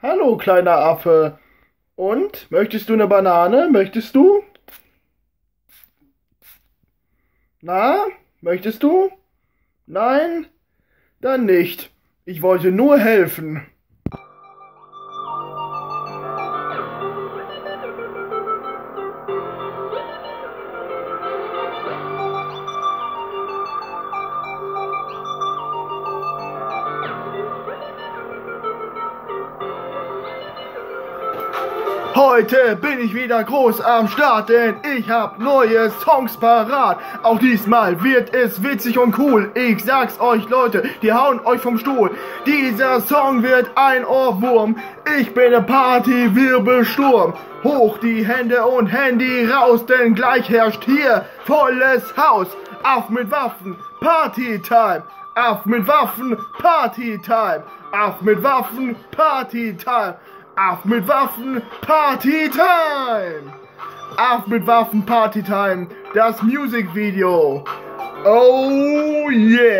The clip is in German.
Hallo, kleiner Affe. Und? Möchtest du eine Banane? Möchtest du? Na? Möchtest du? Nein? Dann nicht. Ich wollte nur helfen. Heute bin ich wieder groß am Start, denn ich hab neue Songs parat. Auch diesmal wird es witzig und cool. Ich sag's euch, Leute, die hauen euch vom Stuhl. Dieser Song wird ein Ohrwurm. Ich bin der Party-Wirbelsturm. Hoch die Hände und Handy raus, denn gleich herrscht hier volles Haus. Auf mit Waffen, Party-Time. Auf mit Waffen, Party-Time. Auf mit Waffen, Party-Time. Auf mit Waffen, Party-Time! Auf mit Waffen, Party-Time! Das Musikvideo! Oh yeah!